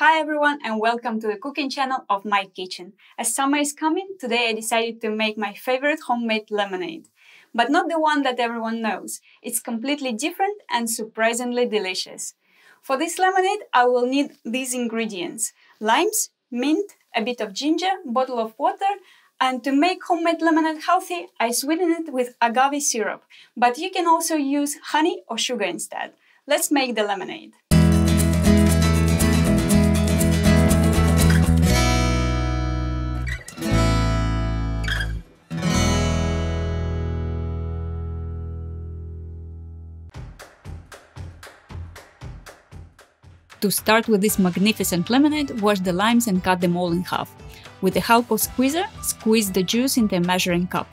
Hi everyone and welcome to the cooking channel of my kitchen. As summer is coming, today I decided to make my favorite homemade lemonade. But not the one that everyone knows. It's completely different and surprisingly delicious. For this lemonade, I will need these ingredients. Limes, mint, a bit of ginger, bottle of water, and to make homemade lemonade healthy, I sweeten it with agave syrup. But you can also use honey or sugar instead. Let's make the lemonade. To start with this magnificent lemonade, wash the limes and cut them all in half. With the help of a squeezer, squeeze the juice into a measuring cup.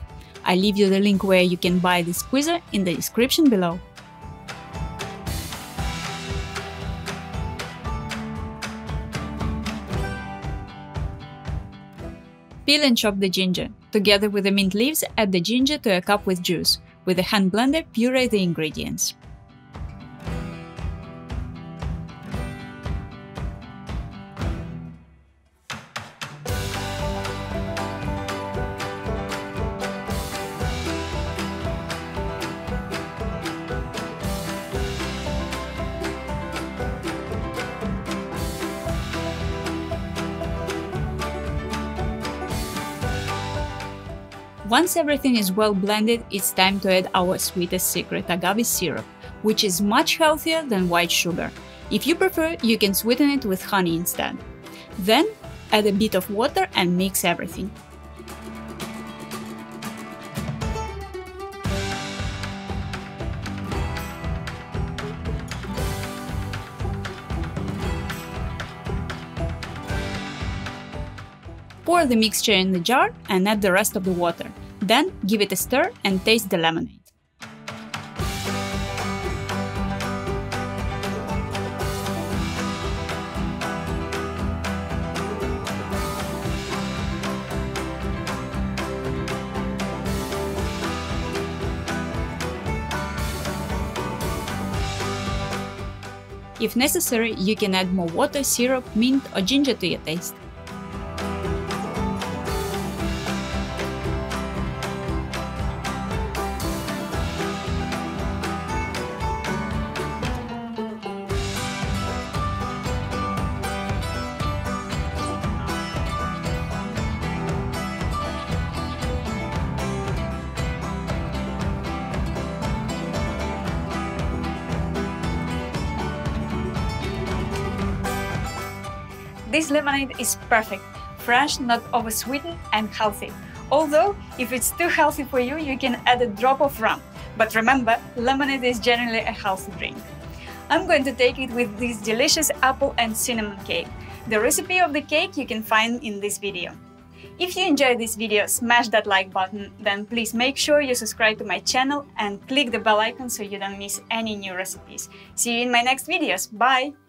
I leave you the link where you can buy the squeezer in the description below. Peel and chop the ginger. Together with the mint leaves, add the ginger to a cup with juice. With a hand blender, puree the ingredients. Once everything is well blended, it's time to add our sweetest secret, agave syrup, which is much healthier than white sugar. If you prefer, you can sweeten it with honey instead. Then, add a bit of water and mix everything. Pour the mixture in the jar and add the rest of the water. Then give it a stir and taste the lemonade. If necessary, you can add more water, syrup, mint or ginger to your taste. This lemonade is perfect, fresh, not oversweetened and healthy. Although, if it's too healthy for you, you can add a drop of rum. But remember, lemonade is generally a healthy drink. I'm going to take it with this delicious apple and cinnamon cake. The recipe of the cake you can find in this video. If you enjoyed this video, smash that like button, then please make sure you subscribe to my channel and click the bell icon so you don't miss any new recipes. See you in my next videos, bye!